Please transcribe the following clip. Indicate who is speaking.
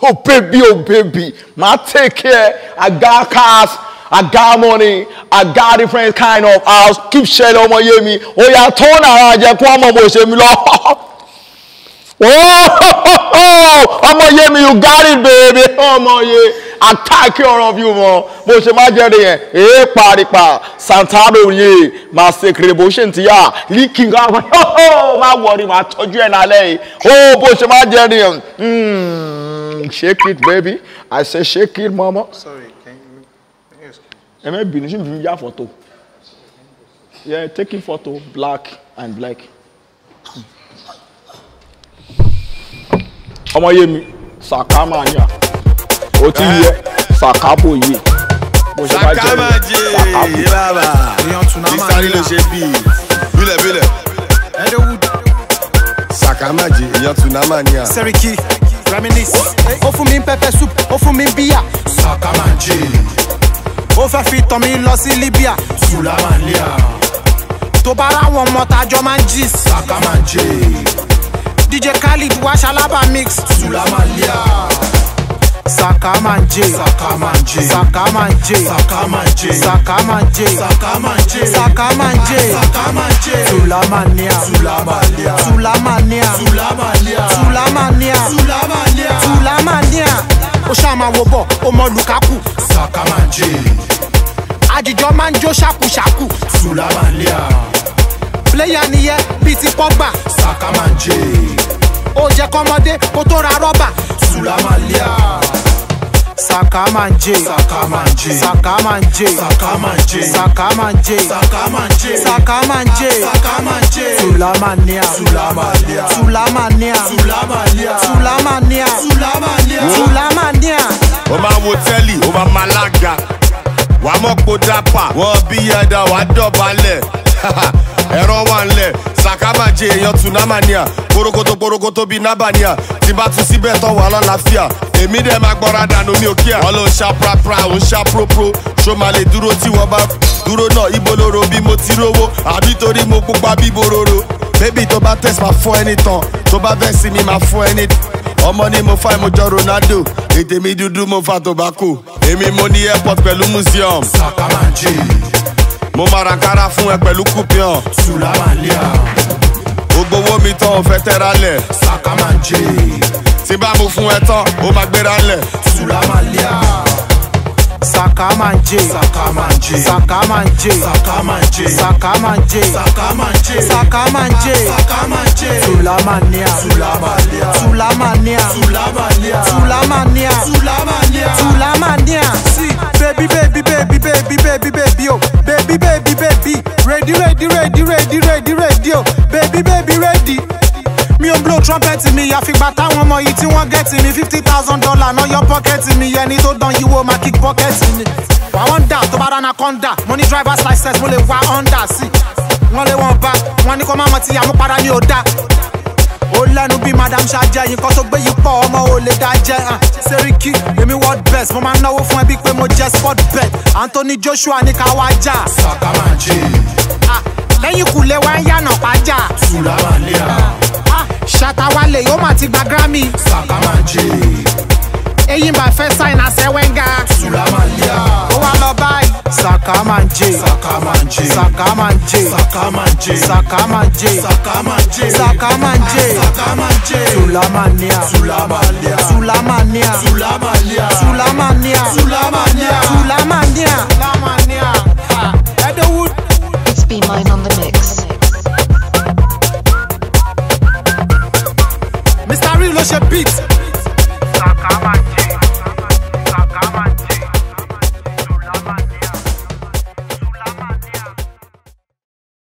Speaker 1: Oh baby, oh baby, ma take care. I got cars, I got money, I got different kind of house. Keep sharing ọmọ yé mi. Ó yá turn around jẹ́ kó ọmọ ṣe mi lọ. Oh, ọmọ yé mi, you got it baby. Ọmọ yé, Take care of you mọ. Bó ṣe máa jẹ́ rí yẹn, èé paripa, Santado yé, máa ṣe kiri bó ṣe ń ti yá. Líkì ń gbà wọ́n, má wọrí, máa tọ́jú ẹ̀ nálẹ́ yìí. Ó bó ṣe máa jẹ́ rí yẹn. Mm, shake it baby. I say shake it mama.
Speaker 2: Sorry, can you, can you excuse
Speaker 1: Ẹ mẹ́ bínú, ṣé mi fi yá photo? Yeah, taking photo, black and black. Ọmọ yé mi, sàká máa yà. O ti yẹ, sàká bò yé. Bó ṣe jẹ́
Speaker 2: Tsunami
Speaker 3: bisari ló ṣe bíi bílẹ̀ bílẹ̀
Speaker 2: Edewood,
Speaker 3: sakamaje èèyàn tunamania
Speaker 2: Seriki, Reminisce. Ó fún mi pepper soup, ó fún mi bíyà. Sakamanje. Ó fẹ́ fi tàn mí lọ sí Libya. Sulamalia. Tó bá ráwọn ọmọ tájọ máa ń jí. Sakamanje. DJ Khalid wá ṣalábà mix. Sulamalia. Sakamanje. Sakamanje. Sakamanje. Sakamanje. Sakamanje. Sakamanje. Sakamanje. Sakamanje. Sulamania. Sulamania. Sulamania. Sulamania. Sulamania. Sulamania. Ó ṣáà máa wo bọ̀, ó mọ Lukaku. Sakamanje. Àjìjọ máa ń jó ṣàkúṣàkú. Sulamania. Pléyà nìyẹn bíi ti Pọ́gbà. Sakamanje. Ó jẹ́ kọ́mọdé kó tó ra rọ́bà. Sulamalia. Sakamanje. Sakamanje. Sakamanje. Sakamanje. Sakamanje. Sakamanje. Sakamanje. Sakamanje. Sulamania. Sulamania. Sulamania. Sulamania. Sulamania. Sulamania. Sulamania.
Speaker 3: ó máa wo tẹ́lì ó máa máa lága wà á mọ̀ pò dápà wọ́n bí ẹ̀dá wà á dọ̀bálẹ̀ ẹ̀rọ wà ńlẹ̀ sakamaje èèyàn tunamania korokoto korokoto bíi nabania tí bá tún síbẹ̀ tán wà lálàáfíà èmi dẹ̀ máa gbọ́ra dànù mi ò kíá wọ́n ló ń ṣá prapra ò ń ṣá propro ṣó máa lè dúró tí wọ́n bá dúró náà? Ibo lóró bí mo ti rówó? Àbí torí mo pupa bí bororo bébì tó bá tẹ̀sí máa fún ẹni tán. Tó bá bẹ́ sí máa fún ẹni ọmọ ni mo fa ìmọ̀jọ ronaldo. Ètè mi dúdú mo fa tobacco. Èmi mo ní airport pẹ̀lú museum.
Speaker 2: Sakamanje.
Speaker 3: Mo máa ra kára fún ẹ pẹ̀lú coupion
Speaker 2: Sulamalia.
Speaker 3: gbogbo owó mi tán ò fẹ́ tẹ́ra lẹ̀
Speaker 2: Sakamanje.
Speaker 3: tí bá mo fún ẹ tán ó máa gbéra lẹ̀
Speaker 2: Sulamalia. Sakamanje. Sakamanje. Sakamanje. Sakamanje. Sakamanje. Sakamanje. Sakamanje. Sakamanje. Sulamania. Sulamania. Sulamania. Sulamania. Sulamania. Sulamania. Oh, baby, baby, ready. mi ò blow trumpet mi àfìgbà táwọn ọmọ yìí tí wọ́n gẹ̀tì mi fifty thousand dollar náà yọ pọ́kẹ́tì mi ẹni tó dán yíwo máa kick pọ́kẹ́tì mi. wà wọ́n dà tó bá rán kọ́ńdà mo ní driver's license mo lè wá honda sí wọ́n lé wọn bá wọn ní kó má mọ̀ tí àmúpadà ni ò dá. ó lẹ́nu bí madam ṣáájẹ́ yìí kan tó gbé yìí pọ̀ ọmọ ò lè dá jẹ́ hàn. Seriki èmi world best mo máa ń náwó fún ẹbí pé mo jẹ́ sport bet Anthony Joshua ní ká wá jà.
Speaker 4: Sakamanje,
Speaker 2: Ah, lẹ́yìn kùlé wa ń yànà pàjá.
Speaker 4: Sulamalia,
Speaker 2: Ah, ṣàtàwálé yóò má ti gba grammy.
Speaker 4: Sakamanje,
Speaker 2: eyín bá fẹ́ sáìn àṣẹ wẹ́ngà.
Speaker 4: Sulamalia,
Speaker 2: ó wá lọ báyìí. sakamanje
Speaker 4: Sakamanje,
Speaker 2: sakamanje
Speaker 4: Sakamanje,
Speaker 2: sakamanje
Speaker 4: Sakamanje,
Speaker 2: sakamanje
Speaker 4: Sakamanje,
Speaker 2: sulamania
Speaker 4: Sulamalia,
Speaker 2: sulamania
Speaker 4: Sulamalia,
Speaker 2: sulamania
Speaker 4: Sulamalia.
Speaker 2: sulamania sulamania. Ah, Edowood.
Speaker 5: It's Be Mine on the